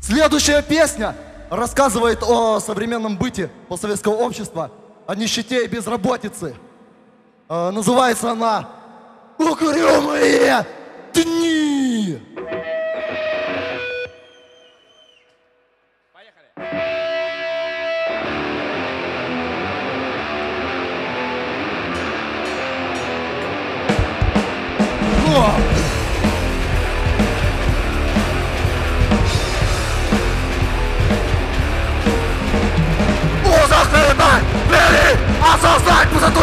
Следующая песня рассказывает о современном быте постсоветского общества, о нищете и безработице. Э, называется она «Угрюмые дни». Поехали!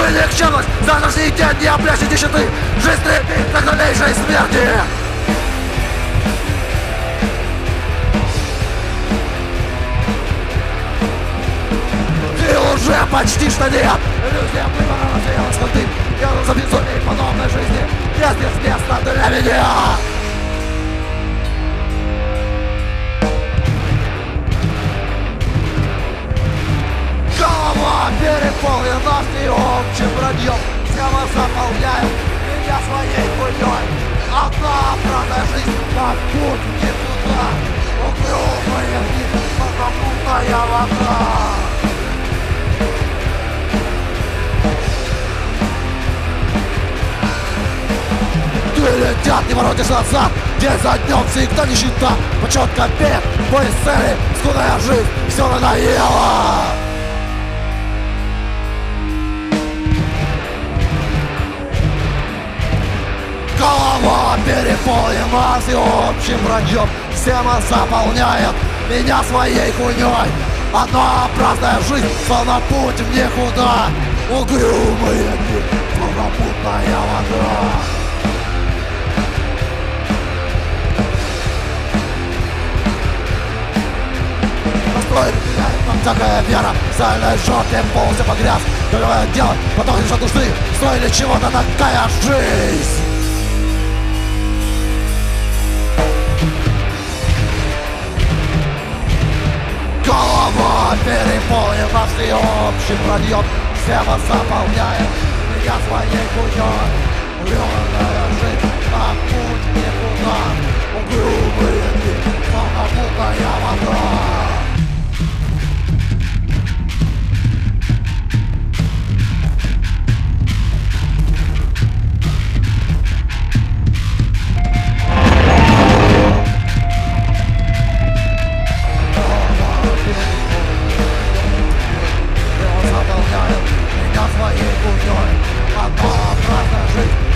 И никчемность Завтрашний день не облегчит нищеты Жизнь трепет на главнейшей смерти И уже почти что нет. Иллюзия выбора развеялась, как дым Я за безумие подобной жизни. Нет без места для меня. Голова переполнена всеобщим враньем Схема заполняет меня своей хуйней Одна правда жизнь на путь никуда Угрюмая дни, подопутная вода. Ты летят, не воротишь назад День за днем всегда нищета. Почет копеек, бой цели Скудная жизнь, все надоело Голова переполнена всеобщим враньем Схема заполняет меня своей хуйней Одна праздная жизнь, словно путь в никуда. Угрюмые дни, словно путная вода меняет нам всякая вера. Сальной жопе полностью погряз. Какое дело, потом лишь от души. Стоили чего-то такая жизнь Голова переполнена всеобщим враньем Схема заполняет меня своей хуйней Уверенная жизнь, а путь никуда Угрюмые дни, словно мутная вода I'm a past.